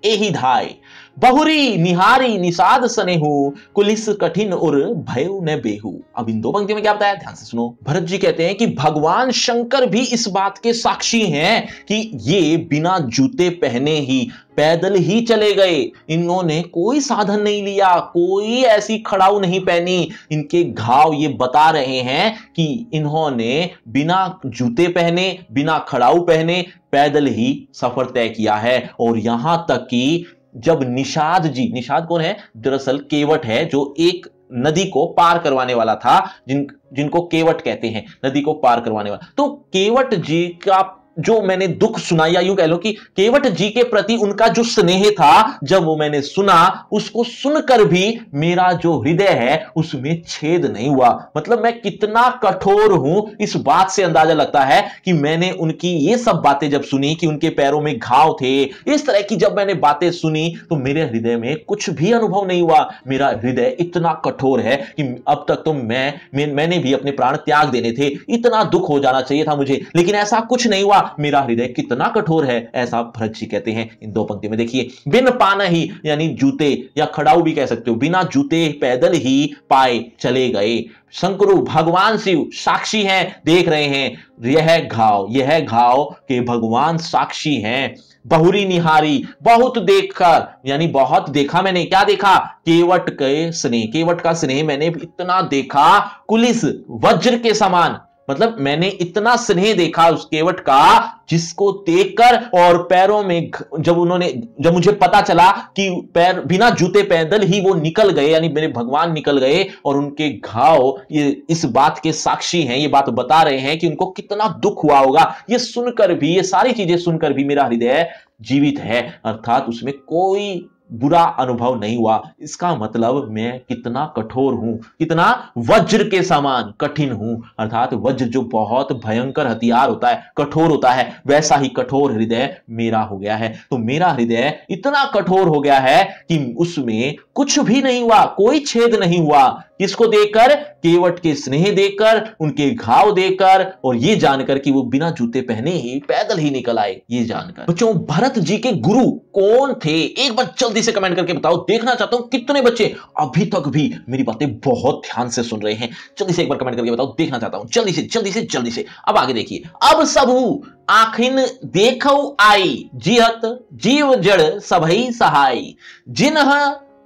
Speaker 1: एही धाय बहुरी निहारी निषाद सनेहू, कुलिस कठिन और भयु न बेहू। अब इन दो पंक्ति में क्या बताया? ध्यान से सुनो। भरत जी कहते हैं कि भगवान शंकर भी इस बात के साक्षी हैं कि ये बिना जूते पहने ही पैदल ही चले गए। इन्होंने कोई साधन नहीं लिया, कोई ऐसी खड़ाऊ नहीं पहनी। इनके घाव ये बता रहे हैं कि इन्होंने बिना जूते पहने, बिना खड़ाऊ पहने पैदल ही सफ़र तय किया है। और यहाँ तक कि जब निषाद जी, निषाद कौन है? दरअसल केवट है, जो एक नदी को पार करवाने वाला था, जिन, जिनको केवट कहते हैं, नदी को पार करवाने वाला। तो केवट जी का जो मैंने दुख सुना या यूँ कह लो कि केवट जी के प्रति उनका जो स्नेह था, जब वो मैंने सुना, उसको सुनकर भी मेरा जो हृदय है, उसमें छेद नहीं हुआ। मतलब मैं कितना कठोर हूँ, इस बात से अंदाज़ा लगता है कि मैंने उनकी ये सब बातें जब सुनी कि उनके पैरों में घाव थे, इस तरह की जब मैंने बातें सुनी तो मेरे हृदय में कुछ भी अनुभव नहीं हुआ। मेरा हृदय इतना कठोर है कि अब तक तो मैं, मैंने भी अपने प्राण त्याग देने थे। इतना दुख हो जाना चाहिए था मुझे, लेकिन ऐसा कुछ नहीं हुआ। मेरा हृदय कितना कठोर है, ऐसा भरत जी कहते हैं। इन दो पंक्ति में देखिए, बिन पाना ही यानी जूते या खड़ाऊ भी कह सकते हो। बिना जूते पैदल ही पाए चले गए। शंकरु, भगवान शिव साक्षी हैं, देख रहे हैं। यह घाव यह घाव के भगवान साक्षी हैं। बहुरी निहारी, बहुत देखकर, यानी बहुत देखा मैंने। क्या देखा? केवट के स्नेह, केवट का स्नेह मैंने इतना देखा। कुलिस, वज्र के समान। मतलब मैंने इतना स्नेह देखा उस केवट का, जिसको देखकर और पैरों में जब उन्होंने, जब मुझे पता चला कि पैर, बिना जूते पैदल ही वो निकल गए, यानी मेरे भगवान निकल गए और उनके घाव, ये इस बात के साक्षी हैं, ये बात बता रहे हैं कि उनको कितना दुख हुआ होगा। ये सुनकर भी, ये सारी चीज़ें सुनकर भी मेरा हृदय जीवित है। अर्थात उसमें कोई बुरा अनुभव नहीं हुआ। इसका मतलब मैं कितना कठोर हूँ, कितना वज्र के समान कठिन हूँ। अर्थात वज्र जो बहुत भयंकर हथियार होता है, कठोर होता है, वैसा ही कठोर हृदय मेरा हो गया है। तो मेरा हृदय इतना कठोर हो गया है कि उसमें कुछ भी नहीं हुआ, कोई छेद नहीं हुआ। किसको देखकर केवट के स्नेह देकर, उनके घाव देकर, और ये जानकर कि वो बिना जूते पहने ही पैदल ही निकल आए, ये जानकर। बच्चों, भरत जी के गुरु कौन थे? एक बार जल्दी से कमेंट करके बताओ। देखना चाहता हूँ कितने बच्चे अभी तक भी मेरी बातें बहुत ध्यान से सुन रहे हैं। जल्दी से एक बार कमेंट करके बताओ। देखना चाहता हूँ। जल्दी से जल्दी से जल्दी से। अब आगे देखिए। अब सब, आखिन देखो आई, जिहत, जीव जड़ सभई सहाय जिन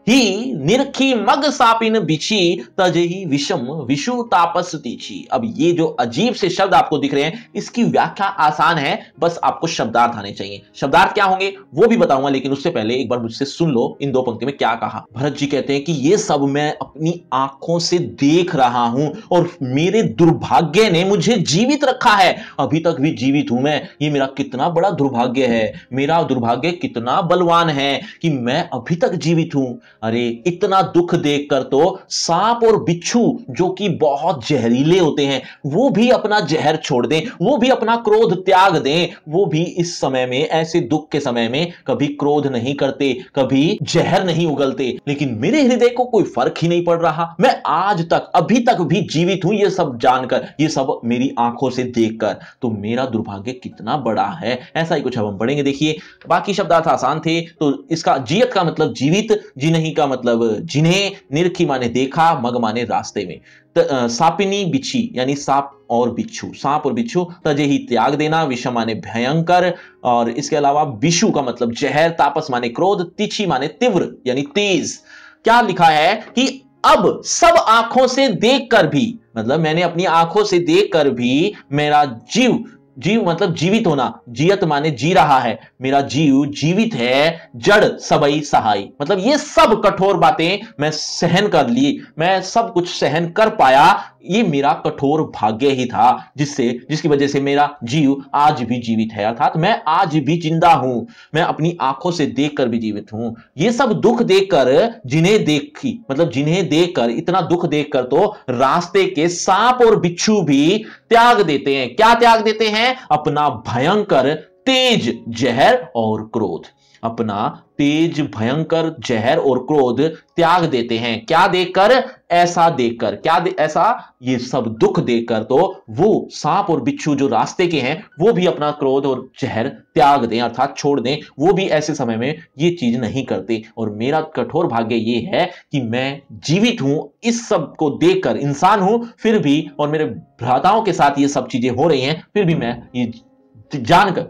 Speaker 1: ही निरखी मग सापिन बिछी तजही विषम विषु तापस तीछी। अब ये जो अजीब से शब्द आपको दिख रहे हैं, इसकी व्याख्या आसान है, बस आपको शब्दार्थ आने चाहिए। शब्दार्थ क्या होंगे, वो भी बताऊँगा, लेकिन उससे पहले एक बार मुझसे सुन लो, इन दो पंक्ति में क्या कहा। भरत जी कहते हैं कि ये सब मैं अपनी आँखों से देख रहा हूँ, और मेरे दुर्भाग्य ने मुझे जीवित रखा है। अभी तक भी जीवित हूँ मैं, ये मेरा कितना बड़ा दुर्भाग्य है। मेरा दुर्भाग्य कितना बलवान है कि मैं अभी तक जीवित हूँ। अरे, इतना दुख देखकर तो सांप और बिच्छू, जो कि बहुत जहरीले होते हैं, वो भी अपना जहर छोड़ दें, वो भी अपना क्रोध त्याग दें, वो भी इस समय में, ऐसे दुख के समय में, कभी क्रोध नहीं करते, कभी जहर नहीं उगलते। लेकिन मेरे हृदय को कोई फ़र्क ही नहीं पड़ रहा। मैं आज तक, अभी तक भी जीवित हूँ ये सब जानकर, ये सब मेरी आँखों से देखकर। तो मेरा दुर्भाग्य कितना बड़ा है, ऐसा ही कुछ अब हम पढ़ेंगे। देखिए, बाकी शब्दार्थ आसान थे तो इसका, जीयत का मतलब जीवित, जी नहीं का मतलब जिन्हें निरखी माने देखा मग माने रास्ते में। त, आ, सापिनी बिच्छी यानी सांप और बिच्छू सांप और बिच्छू तजे ही त्याग देना विषम माने भयंकर और इसके अलावा विषु का मतलब जहर तापस माने क्रोध तिछी माने तीव्र यानी तेज। क्या लिखा है कि अब सब आँखों से देखकर भी मतलब मैंने अपनी आँखों से देखकर भी मेरा जीव जीव मतलब जीवित होना, जियत माने जी रहा है। मेरा जीव जीवित है, जड़ सबई सहाय मतलब ये सब कठोर बातें मैं सहन कर ली, मैं सब कुछ सहन कर पाया ये मेरा कठोर भाग्य ही था जिससे, जिसकी वजह से मेरा जीव आज भी जीवित है, अर्थात मैं आज भी ज़िंदा हूँ। मैं अपनी आँखों से देखकर भी जीवित हूँ। ये सब दुख देखकर, जिन्हें देखी मतलब जिन्हें देखकर, इतना दुख देखकर तो रास्ते के सांप और बिच्छू भी त्याग देते हैं। क्या त्याग देते हैं? अपना भयंकर तेज जहर और क्रोध। अपना तेज भयंकर जहर और क्रोध त्याग देते हैं। क्या देखकर? ऐसा देखकर। क्या दे, ऐसा? ये सब दुख देखकर। तो वो सांप और बिच्छू जो रास्ते के हैं वो भी अपना क्रोध और जहर त्याग दें अर्थात छोड़ दें। वो भी ऐसे समय में ये चीज़ नहीं करते। और मेरा कठोर भाग्य ये है कि मैं जीवित हूँ इस सबको देखकर इंसान हूँ फिर भी और मेरे भ्राताओं के साथ ये सब चीज़ें हो रही हैं फिर भी मैं ये जानकर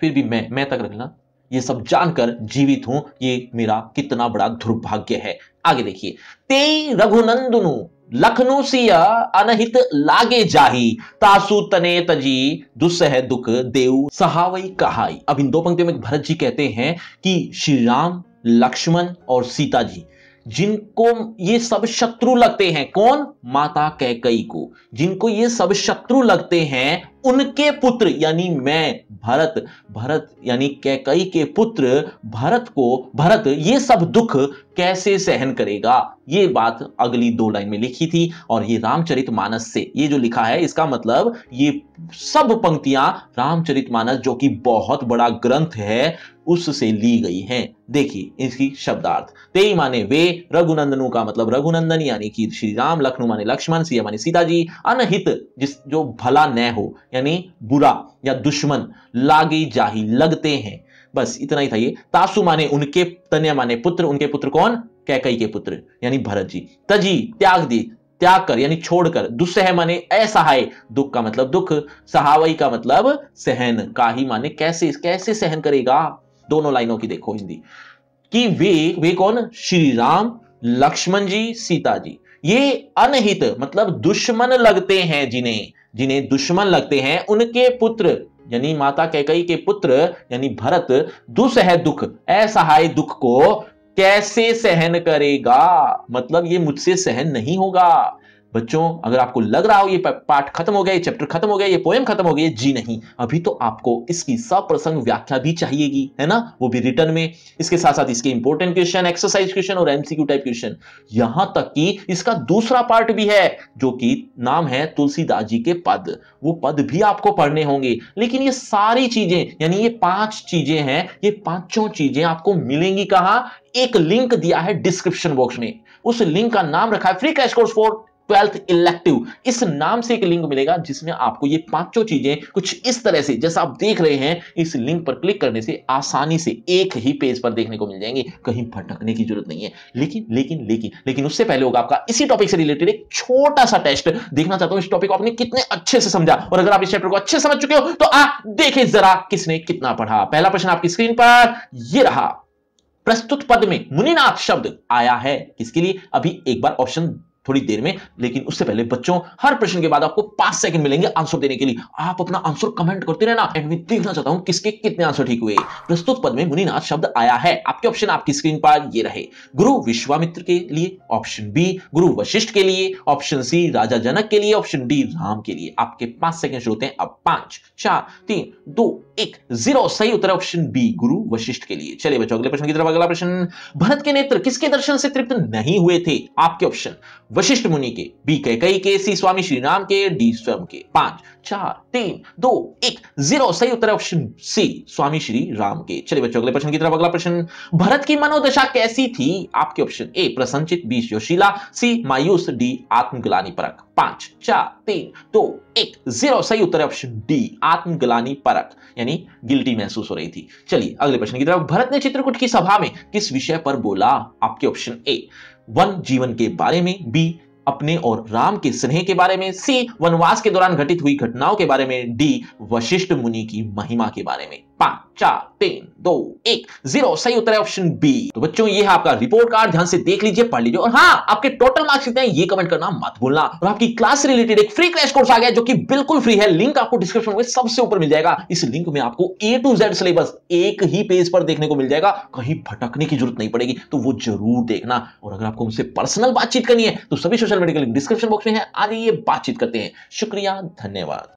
Speaker 1: फिर भी मैं मैं तक रखना ये सब जानकर जीवित हूँ, ये मेरा कितना बड़ा दुर्भाग्य है। आगे देखिए ते रघुनंदनु, लखनऊ सिया अनहित लागे जाही, तासु तने तजी, दुस्सह दुख देव सहावई कहाई। अब इन दो पंक्तियों में भरत जी कहते हैं कि श्री राम, लक्ष्मण और सीता जी जिनको ये सब शत्रु लगते हैं, कौन? माता कैकई को। जिनको ये सब शत्रु लगते हैं, उनके पुत्र, यानी मैं, भरत भरत, यानी कैकई के पुत्र, भरत को, भरत, ये सब दुख कैसे सहन करेगा? ये बात अगली दो लाइन में लिखी थी, और ये रामचरित मानस से, ये जो लिखा है, इसका मतलब ये सब पंक्तियाँ रामचरित मानस, जो कि बहुत बड़ा ग्रंथ है उससे ली गई हैं। देखिए इसकी शब्दार्थ। तेई माने वे, रघुनंदनु का मतलब रघुनंदन, यानी कि श्री राम लक्ष्मण माने लक्ष्मण, सिया माने सीता जी अनहित, जिस जो भला न हो, यानी बुरा या दुश्मन, लागी जाही, लगते हैं। बस इतना ही था ये। तासु माने उनके, तन्य माने पुत्र, उनके पुत्र कौन? कैकई के पुत्र, यानी भरत जी। तजी, त्याग दी, त्याग कर, यानी छोड़कर दुस्सह माने असहाय, दुख का मतलब दुख, सहावई का मतलब सहन। का ही माने कैसे कैसे सहन करेगा? दोनों लाइनों की देखो हिंदी। कि वे वे कौन? श्री राम लक्ष्मण जी, सीता जी। ये अनहित मतलब दुश्मन लगते हैं जिन्हें जिन्हें दुश्मन लगते हैं, उनके पुत्र, यानी माता कैकई के पुत्र, यानी भरत, दुसह दुख, असहाय दुख को कैसे सहन करेगा? मतलब ये मुझसे सहन नहीं होगा। बच्चों, अगर आपको लग रहा हो ये पाठ खत्म हो गया, ये चैप्टर खत्म हो गया, ये पोएम खत्म हो गया जी नहीं। अभी तो आपको इसकी सप्रसंग व्याख्या भी चाहिएगी, है ना? वो भी रिटर्न में। इसके साथ साथ इसके इंपोर्टेंट क्वेश्चन एक्सरसाइज क्वेश्चन और एमसीक्यू टाइप क्वेश्चन यहाँ तक कि इसका दूसरा पार्ट भी है, जो कि नाम है तुलसीदास जी के पद। वो पद भी आपको पढ़ने होंगे। लेकिन ये सारी चीज़ें, यानी ये पाँच चीज़ें हैं, ये पाँचों चीज़ें आपको मिलेंगी कहा? एक लिंक दिया है डिस्क्रिप्शन बॉक्स में। उस लिंक का नाम रखा है free crash course for twelfth elective इस नाम से एक लिंक मिलेगा जिसमें आपको ये पाँचों चीज़ें कुछ इस तरह से, जैसा आप देख रहे हैं, इस लिंक पर क्लिक करने से आसानी से एक ही पेज पर देखने को मिल जाएँगे। कहीं भटकने की ज़रूरत नहीं है। लेकिन लेकिन लेकिन लेकिन उससे पहले होगा आपका इसी टॉपिक से रिलेटेड एक छोटा सा टेस्ट देखना चाहता हूँ इस टॉपिक को आपने कितने अच्छे से समझा। और अगर आप इस चैप्टर को अच्छे समझ चुके हो तो आ, देखे जरा किसने कितना पढ़ा। पहला प्रश्न आपकी स्क्रीन पर यह रहा। प्रस्तुत पद में मुनिनाथ शब्द आया है। किसके लिए? अभी एक बार ऑप्शन थोड़ी देर में, लेकिन उससे पहले बच्चों, हर प्रश्न के बाद आपको पाँच सेकंड मिलेंगे आंसर देने के लिए। आप अपना आंसर कमेंट करते रहना। एंड मैं देखना चाहता हूँ किसके कितने आंसर ठीक हुए। प्रस्तुत पद में मुनिनाथ शब्द आया है। आपके ऑप्शन आपकी स्क्रीन पर ये रहे। गुरु विश्वामित्र के लिए ऑप्शन बी गुरु वशिष्ठ के लिए ऑप्शन सी राजा जनक के लिए ऑप्शन डी राम के लिए। आपके पाँच सेकंड शुरू होते हैं। अब पाँच, चार, तीन, दो एक ज़ीरो, सही उत्तर ऑप्शन बी, गुरु वशिष्ठ के लिए। चलिए बच्चों, अगले प्रश्न की तरफ़ अगला प्रश्न। भरत के नेत्र किसके दर्शन से तृप्त नहीं हुए थे? आपके ऑप्शन, वशिष्ठ मुनि के बी के कई के सी स्वामी श्री राम के डी स्वयं के। पाँच, चार तीन, दो, एक, ज़ीरो। सही उत्तर ऑप्शन सी। स्वामी श्री राम के। चलिए बच्चों, अगले प्रश्न की तरफ़ अगला प्रश्न। भरत की मनोदशा कैसी थी? आपके ऑप्शन ए प्रसंचित बी जोशीला सी, मायूस, डी, आत्मग्लानी परक। पाँच, चार, तीन, दो, एक, ज़ीरो। सही उत्तर ऑप्शन डी, आत्मग्लानी परक, यानी गिल्टी महसूस हो रही थी। चलिए, अगले प्रश्न की तरफ़। भरत ने चित्रकूट की सभा में किस विषय पर बोला? आपके ऑप्शन ए, वन जीवन के बारे में, बी अपने और राम के स्नेह के बारे में, सी वनवास के दौरान घटित हुई घटनाओं के बारे में, डी वशिष्ठ मुनि की महिमा के बारे में। पाँच तीन दो एक। ज़ीरो सही उत्तर है ऑप्शन बी तो बच्चों, ये है आपका रिपोर्ट कार्ड ध्यान से देख लीजिए, पढ़ लीजिए। और हाँ आपके टोटल मार्क्स कितने हैं, ये कमेंट करना मत भूलना। और आपकी क्लास रिलेटेड एक फ्री क्रैश कोर्स आ गया, जो कि बिल्कुल फ्री है। लिंक आपको डिस्क्रिप्शन में सबसे ऊपर मिल जाएगा। इस लिंक में आपको ए टू जेड सिलेबस एक ही पेज पर देखने को मिल जाएगा। कहीं भटकने की ज़रूरत नहीं पड़ेगी तो वो ज़रूर देखना। और अगर आपको मुझसे पर्सनल बातचीत करनी है तो सभी सोशल मीडिया के लिंक डिस्क्रिप्शन बॉक्स में है। आइए बातचीत करते हैं। शुक्रिया, धन्यवाद।